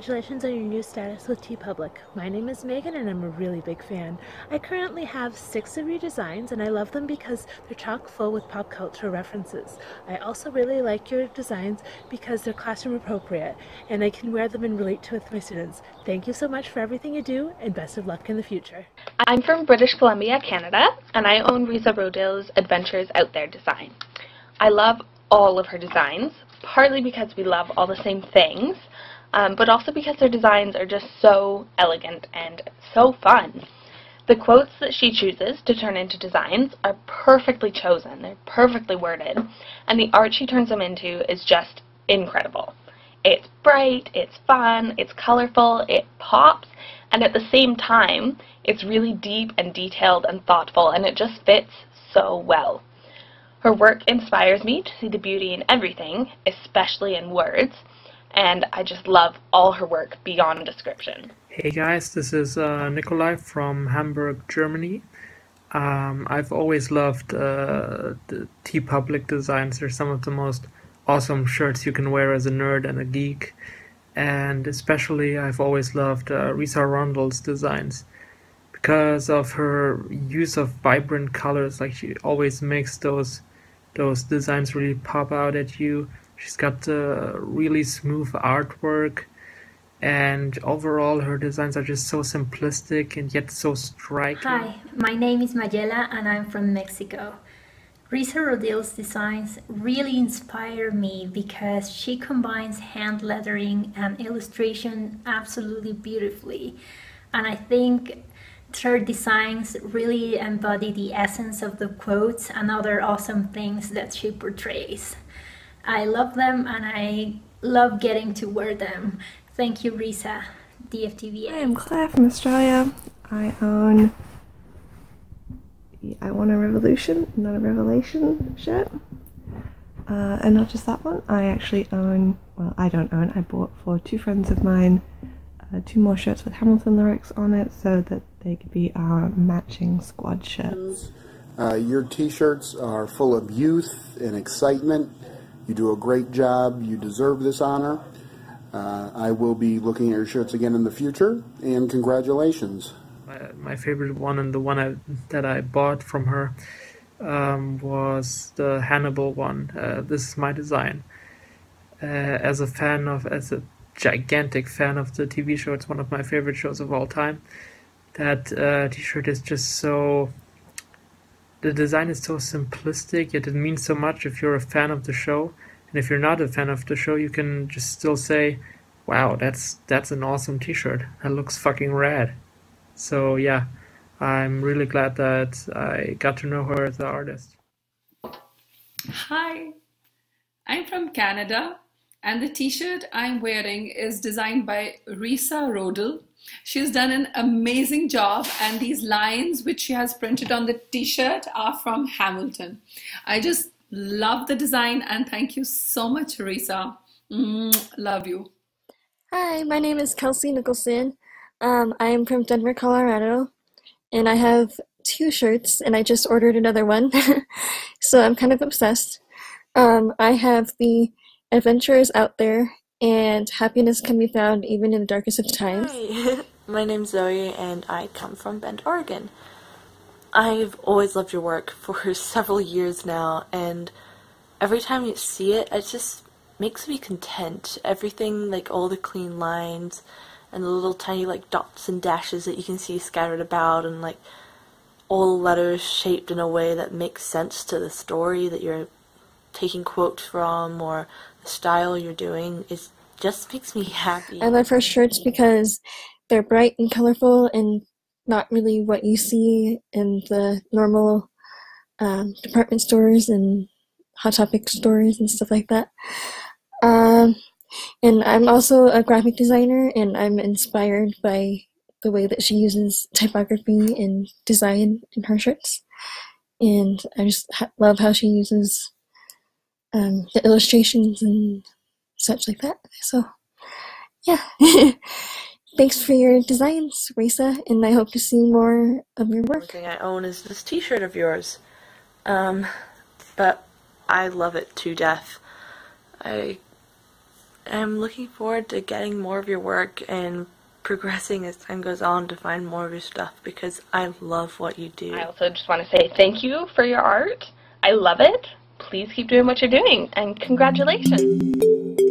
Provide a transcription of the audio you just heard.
congratulations on your new status with TeePublic. My name is Megan and I'm a really big fan. I currently have six of your designs and I love them because they're chock full with pop culture references. I also really like your designs because they're classroom appropriate and I can wear them and relate to with my students. Thank you so much for everything you do and best of luck in the future. I'm from British Columbia, Canada, and I own Risa Rodil's Adventures Out There design. I love all of her designs, partly because we love all the same things, um, but also because their designs are just so elegant and so fun. The quotes that she chooses to turn into designs are perfectly chosen, they're perfectly worded, and the art she turns them into is just incredible. It's bright, it's fun, it's colorful, it pops, and at the same time, it's really deep and detailed and thoughtful, and it just fits so well. Her work inspires me to see the beauty in everything, especially in words, and I just love all her work beyond description. Hey guys, this is uh, Nikolai from Hamburg, Germany. Um, I've always loved uh, the TeePublic designs. They're some of the most awesome shirts you can wear as a nerd and a geek. And especially, I've always loved uh, Risa Rondal's designs because of her use of vibrant colors. Like she always makes those those designs really pop out at you. She's got uh, really smooth artwork, and overall, her designs are just so simplistic and yet so striking. Hi, my name is Mayela, and I'm from Mexico. Risa Rodil's designs really inspire me because she combines hand lettering and illustration absolutely beautifully. And I think her designs really embody the essence of the quotes and other awesome things that she portrays. I love them and I love getting to wear them. Thank you, Risa, DFTV. I am Claire from Australia. I own I Want a Revolution, not a Revelation shirt. Uh, and not just that one, I actually own, well, I don't own, I bought for two friends of mine uh, two more shirts with Hamilton lyrics on it so that they could be our matching squad shirts. Uh, your t-shirts are full of youth and excitement. You do a great job. You deserve this honor. Uh, I will be looking at your shirts again in the future, and congratulations. My, my favorite one and the one I, that I bought from her um, was the Hannibal one. Uh, this is my design. Uh, as a fan of, as a gigantic fan of the TV show. It's one of my favorite shows of all time. That uh, T-shirt is just so. The design is so simplistic, yet it means so much if you're a fan of the show. And if you're not a fan of the show, you can just still say, "Wow, that's that's an awesome T-shirt. That looks fucking rad." So yeah, I'm really glad that I got to know her as an artist. Hi, I'm from Canada and the t-shirt I'm wearing is designed by Risa Rodil. She's done an amazing job and these lines which she has printed on the t-shirt are from Hamilton. I just love the design and thank you so much Risa. Mm, love you. Hi, my name is Kelsey Nicholson. Um, I am from Denver, Colorado, and I have two shirts, and I just ordered another one, so I'm kind of obsessed. Um, I have the Adventurers out there, and happiness can be found even in the darkest of times. Hi, my name's Zoe, and I come from Bend, Oregon. I've always loved your work for several years now, and every time you see it, it just makes me content. Everything, like all the clean lines, and the little tiny like dots and dashes that you can see scattered about, and like all letters shaped in a way that makes sense to the story that you're taking quotes from, or the style you're doing is just makes me happy. I love her shirts because they're bright and colorful and not really what you see in the normal um, department stores and hot topic stores and stuff like that. Um, and I'm also a graphic designer, and I'm inspired by the way that she uses typography and design in her shirts. And I just love how she uses um, the illustrations and such like that. So, yeah. Thanks for your designs, Risa, and I hope to see more of your work. The thing I own is this T-shirt of yours, um, but I love it to death. I I'm looking forward to getting more of your work and progressing as time goes on to find more of your stuff because I love what you do. I also just want to say thank you for your art. I love it. Please keep doing what you're doing and congratulations.